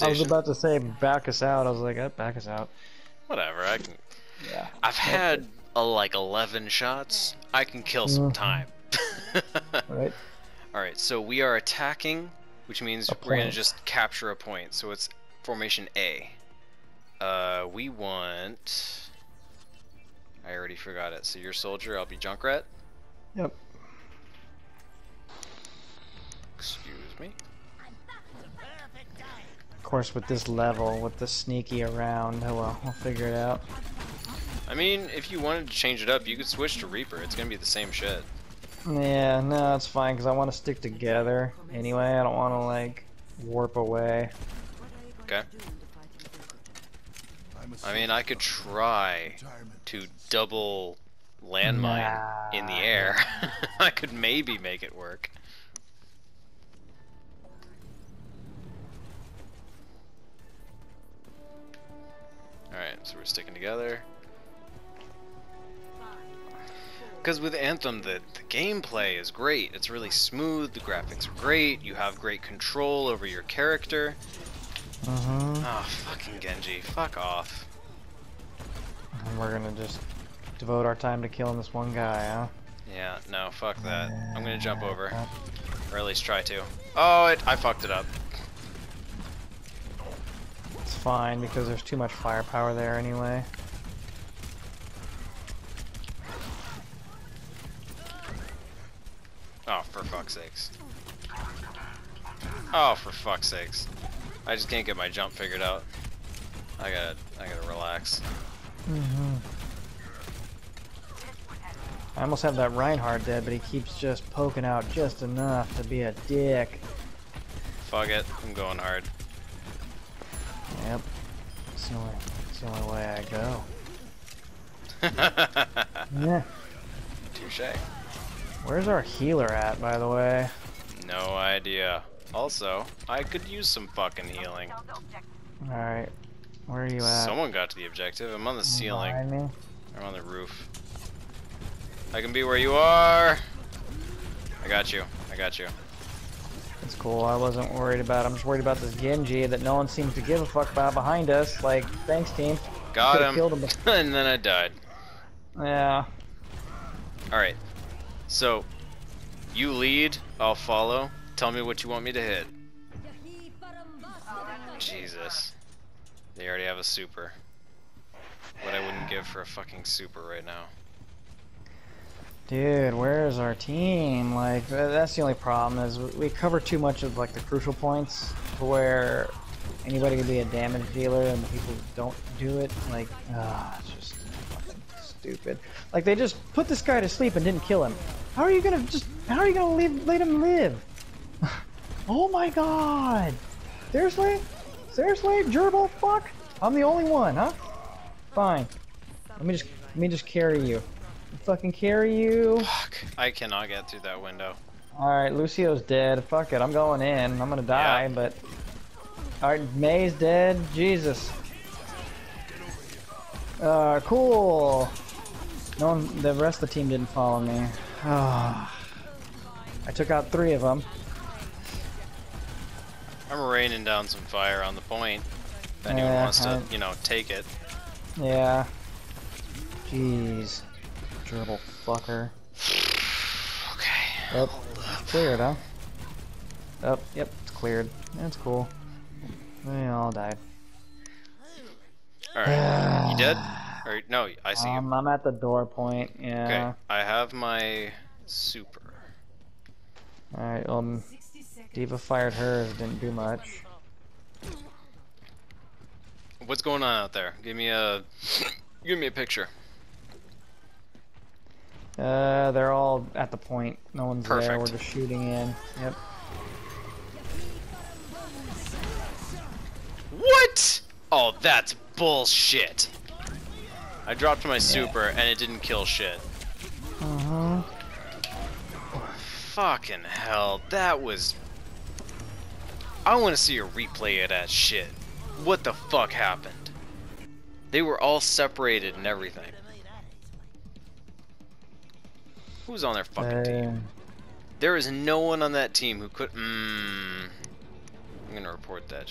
I was about to say back us out. I was like, oh, back us out. Whatever. I can. Yeah. I've had uh, like 11 shots. I can kill some Mhm. time. Right. All right. So we are attacking, which means A we're gonna just capture a point. So it's formation A. Uh, we want. I already forgot it. So you're soldier. I'll be Junkrat. Yep. Excuse me. Of course, with this level, with the sneaky around, oh well, we'll figure it out. I mean, if you wanted to change it up, you could switch to Reaper. It's gonna be the same shit. Yeah, no, it's fine because I want to stick together anyway. I don't want to like warp away. Okay. I mean, I could try to double landmine in the air. I could maybe make it work. So we're sticking together. Because with Anthem, the, the gameplay is great. It's really smooth, the graphics are great, you have great control over your character. Mm-hmm. Oh, fucking Genji, fuck off. And we're gonna just devote our time to killing this one guy, huh? Yeah, no, fuck that. I'm gonna jump over. Or at least try to. Oh, it, I fucked it up. Fine because there's too much firepower there anyway. Oh, for fuck's sakes. Oh, for fuck's sakes. I just can't get my jump figured out. I gotta, I gotta relax. Mm-hmm. I almost have that Reinhardt dead, but he keeps just poking out just enough to be a dick. Fuck it, I'm going hard. It's the only, it's the only way I go. Yeah. Touche. Where's our healer at, by the way? No idea. Also, I could use some fucking healing. Alright. Where are you at? Someone got to the objective. I'm on the ceiling. I'm on the roof. I can be where you are. I got you. I got you. It's cool. I wasn't worried about. I'm just worried about this Genji that no one seems to give a fuck about behind us. Like, thanks, team. Got him. killed him. and then I died. Yeah. Alright. So, you lead, I'll follow. Tell me what you want me to hit. Jesus. They already have a super. What I wouldn't give for a fucking super right now. Dude, where's our team? Like, that's the only problem is we cover too much of like the crucial points where anybody can be a damage dealer and the people don't do it. Like, ah, it's just fucking stupid. Like they just put this guy to sleep and didn't kill him. How are you gonna just? How are you gonna leave, let him live? oh my god! Seriously? Seriously? Gerbil? Fuck! I'm the only one, huh? Fine. Let me just let me just carry you. Fucking carry you. Fuck. I cannot get through that window. Alright, Lucio's dead. Fuck it, I'm going in. I'm gonna die, Yeah. but. Alright, Mei's dead. Jesus. Uh, cool. No one, the rest of the team didn't follow me. Ah. I took out three of them. I'm raining down some fire on the point. If anyone Yeah, wants to, I- you know, take it. Yeah. Jeez. Gerbil fucker. Okay. Yep. Cleared, huh? Yep, yep, it's cleared. That's cool. They all died. Alright. You dead? Or, no, I see you. Um, I'm at the door point, yeah. Okay. I have my super. Alright, um, D.Va fired hers, didn't do much. What's going on out there? Give me a give me a picture. Uh, they're all at the point. No one's there. We're just shooting in. Yep. What? Oh, that's bullshit. I dropped my super and it didn't kill shit. Uh-huh. Fucking hell, that was. I want to see a replay of that shit. What the fuck happened? They were all separated and everything. Who's on their fucking team? Uh, There is no one on that team who could. Mmm. I'm gonna report that.